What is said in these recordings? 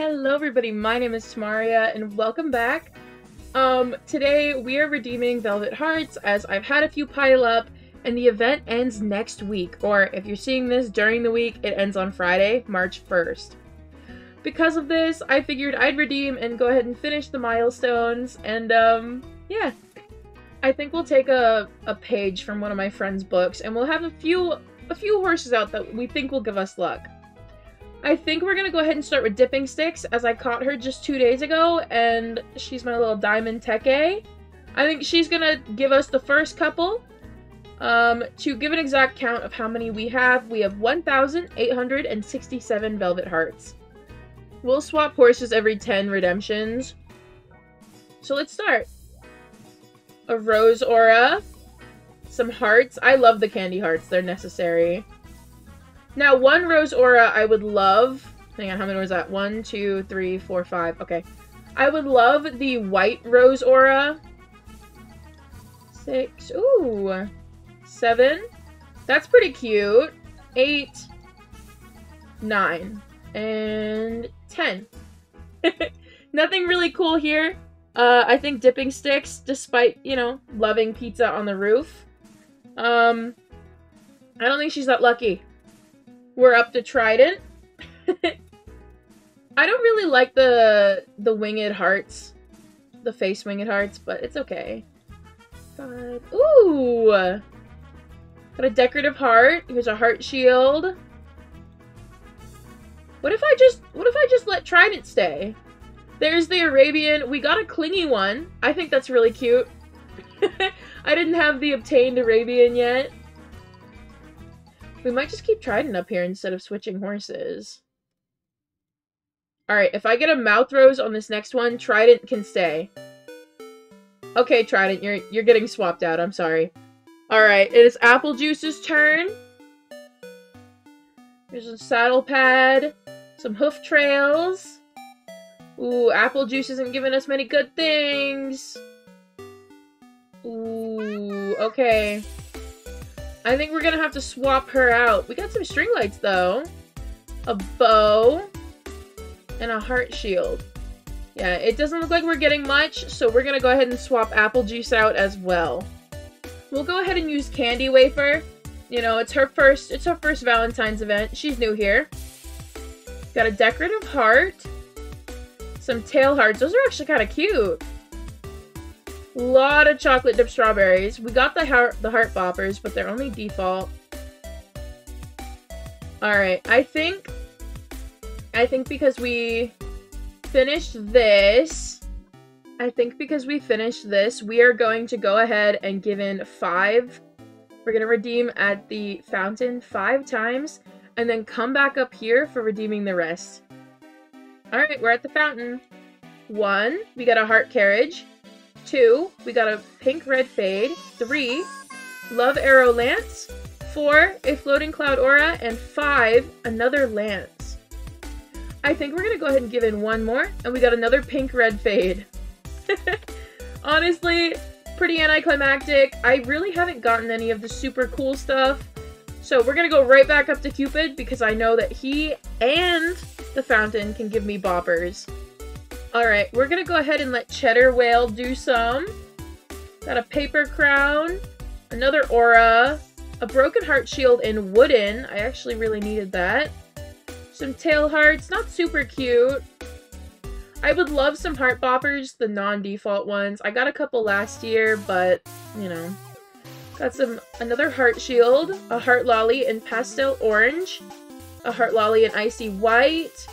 Hello everybody, my name is Temaria and welcome back. Um, today we are redeeming Velvet Hearts as I've had a few pile up and the event ends next week, or if you're seeing this during the week, it ends on Friday, March 1st. Because of this, I figured I'd redeem and go ahead and finish the milestones, and um, yeah. I think we'll take a, a page from one of my friend's books and we'll have a few a few horses out that we think will give us luck. I think we're gonna go ahead and start with Dipping Sticks, as I caught her just two days ago, and she's my little Diamond Teke. I think she's gonna give us the first couple. Um, to give an exact count of how many we have, we have 1,867 Velvet Hearts. We'll swap horses every 10 redemptions. So let's start. A Rose Aura. Some hearts. I love the candy hearts. They're necessary. Now, one Rose Aura I would love... Hang on, how many was that? One, two, three, four, five. Okay. I would love the white Rose Aura. Six. Ooh. Seven. That's pretty cute. Eight. Nine. And ten. Nothing really cool here. Uh, I think Dipping Sticks, despite, you know, loving pizza on the roof. Um, I don't think she's that lucky. We're up to Trident. I don't really like the the winged hearts. The face winged hearts, but it's okay. Ooh! Got a decorative heart. Here's a heart shield. What if I just what if I just let Trident stay? There's the Arabian. We got a clingy one. I think that's really cute. I didn't have the obtained Arabian yet. We might just keep Trident up here instead of switching horses. Alright, if I get a mouth rose on this next one, Trident can stay. Okay, Trident, you're you're getting swapped out. I'm sorry. Alright, it is Apple Juice's turn. There's a saddle pad, some hoof trails. Ooh, Apple Juice isn't giving us many good things. Ooh, okay. I think we're gonna have to swap her out. We got some string lights, though. A bow. And a heart shield. Yeah, it doesn't look like we're getting much, so we're gonna go ahead and swap Apple Juice out as well. We'll go ahead and use Candy Wafer. You know, it's her first, it's her first Valentine's event. She's new here. Got a decorative heart. Some tail hearts. Those are actually kind of cute. Lot of chocolate dipped strawberries. We got the heart the heart boppers, but they're only default. Alright, I think I think because we finished this I think because we finished this, we are going to go ahead and give in five. We're gonna redeem at the fountain five times and then come back up here for redeeming the rest. Alright, we're at the fountain. One, we got a heart carriage. Two, we got a pink red fade. Three, love arrow lance. Four, a floating cloud aura. And five, another lance. I think we're gonna go ahead and give in one more. And we got another pink red fade. Honestly, pretty anticlimactic. I really haven't gotten any of the super cool stuff. So we're gonna go right back up to Cupid because I know that he and the fountain can give me boppers. Alright, we're gonna go ahead and let Cheddar Whale do some. Got a paper crown, another aura, a broken heart shield in wooden. I actually really needed that. Some tail hearts, not super cute. I would love some heart boppers, the non-default ones. I got a couple last year, but, you know. Got some, another heart shield, a heart lolly in pastel orange, a heart lolly in icy white,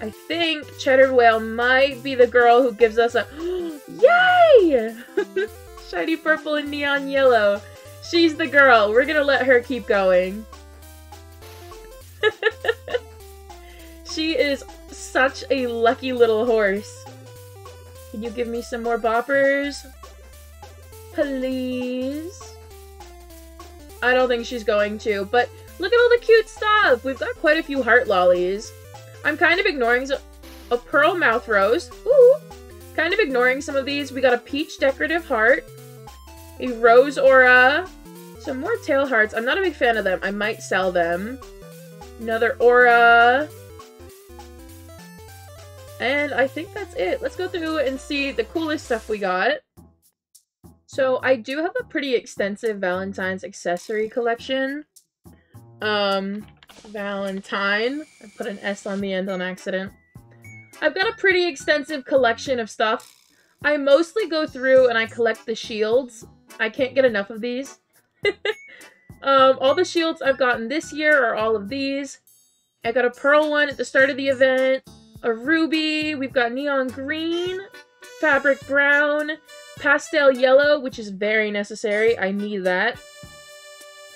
I think Cheddar Whale might be the girl who gives us a Yay! Shiny purple and neon yellow. She's the girl. We're gonna let her keep going. she is such a lucky little horse. Can you give me some more boppers? Please? I don't think she's going to, but look at all the cute stuff! We've got quite a few heart lollies. I'm kind of ignoring a pearl mouth rose. Ooh! Kind of ignoring some of these. We got a peach decorative heart. A rose aura. Some more tail hearts. I'm not a big fan of them. I might sell them. Another aura. And I think that's it. Let's go through and see the coolest stuff we got. So I do have a pretty extensive Valentine's accessory collection. Um, Valentine. I put an S on the end on accident. I've got a pretty extensive collection of stuff. I mostly go through and I collect the shields. I can't get enough of these. um, all the shields I've gotten this year are all of these. I got a pearl one at the start of the event, a ruby, we've got neon green, fabric brown, pastel yellow, which is very necessary. I need that.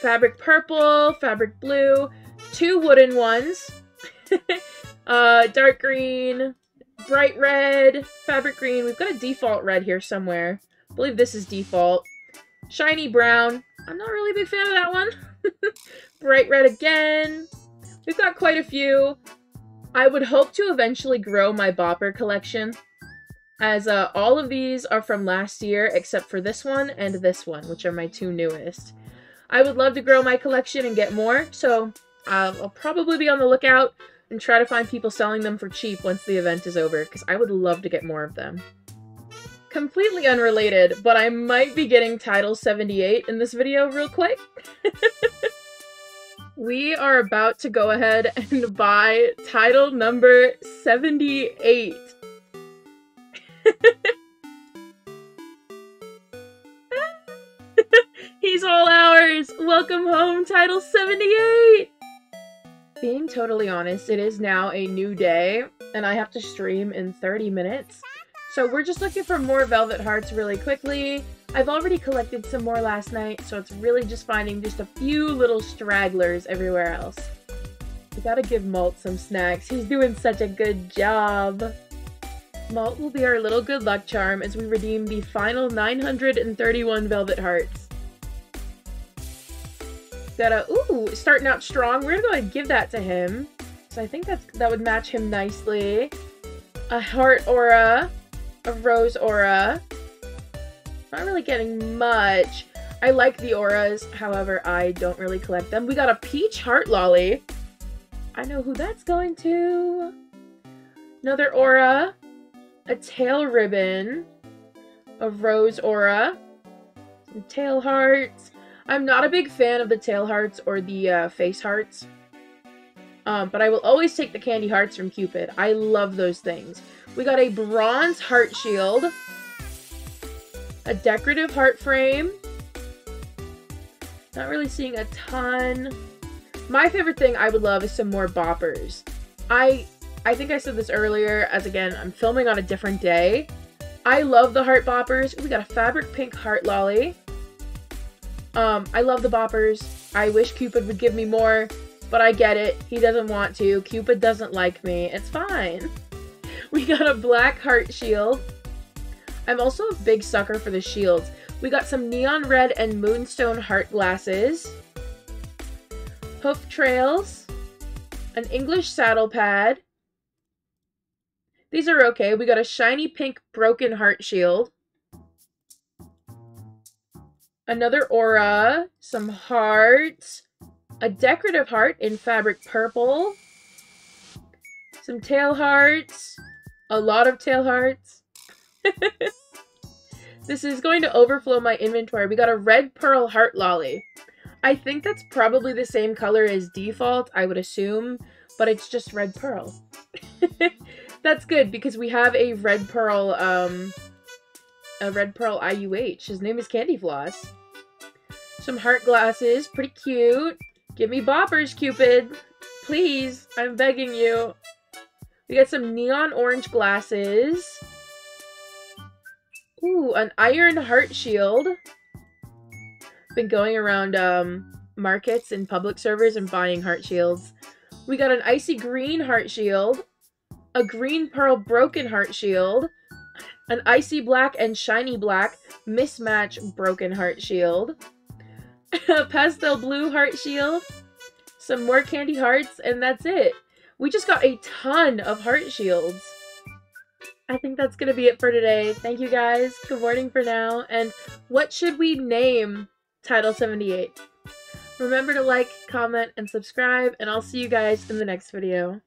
Fabric purple, fabric blue, two wooden ones, uh, dark green, bright red, fabric green. We've got a default red here somewhere. I believe this is default. Shiny brown. I'm not really a big fan of that one. bright red again. We've got quite a few. I would hope to eventually grow my bopper collection as uh, all of these are from last year except for this one and this one, which are my two newest. I would love to grow my collection and get more, so uh, I'll probably be on the lookout and try to find people selling them for cheap once the event is over, because I would love to get more of them. Completely unrelated, but I might be getting Title 78 in this video real quick. we are about to go ahead and buy title number 78. He's all ours! Welcome home, Title 78! Being totally honest, it is now a new day, and I have to stream in 30 minutes. So we're just looking for more Velvet Hearts really quickly. I've already collected some more last night, so it's really just finding just a few little stragglers everywhere else. We gotta give Malt some snacks. He's doing such a good job. Malt will be our little good luck charm as we redeem the final 931 Velvet Hearts. Gotta, uh, ooh, starting out strong. We're gonna go ahead and give that to him. So I think that's that would match him nicely. A heart aura, a rose aura. Not really getting much. I like the auras, however, I don't really collect them. We got a peach heart lolly. I know who that's going to. Another aura. A tail ribbon. A rose aura. Some tail hearts. I'm not a big fan of the tail hearts or the uh, face hearts. Um, but I will always take the candy hearts from Cupid. I love those things. We got a bronze heart shield. A decorative heart frame. Not really seeing a ton. My favorite thing I would love is some more boppers. I I think I said this earlier, as again, I'm filming on a different day. I love the heart boppers. We got a fabric pink heart lolly. Um, I love the boppers. I wish Cupid would give me more, but I get it. He doesn't want to. Cupid doesn't like me. It's fine. We got a black heart shield. I'm also a big sucker for the shields. We got some neon red and moonstone heart glasses. Hoof trails. An English saddle pad. These are okay. We got a shiny pink broken heart shield another aura, some hearts, a decorative heart in fabric purple, some tail hearts, a lot of tail hearts. this is going to overflow my inventory. We got a red pearl heart lolly. I think that's probably the same color as default, I would assume, but it's just red pearl. that's good because we have a red pearl, um, a red pearl IUH. His name is Candy Floss. Some heart glasses. Pretty cute. Give me boppers, Cupid. Please. I'm begging you. We got some neon orange glasses. Ooh, an iron heart shield. Been going around um, markets and public servers and buying heart shields. We got an icy green heart shield. A green pearl broken heart shield. An icy black and shiny black mismatch broken heart shield. A pastel blue heart shield, some more candy hearts, and that's it. We just got a ton of heart shields. I think that's going to be it for today. Thank you guys. Good morning for now. And what should we name Title 78? Remember to like, comment, and subscribe, and I'll see you guys in the next video.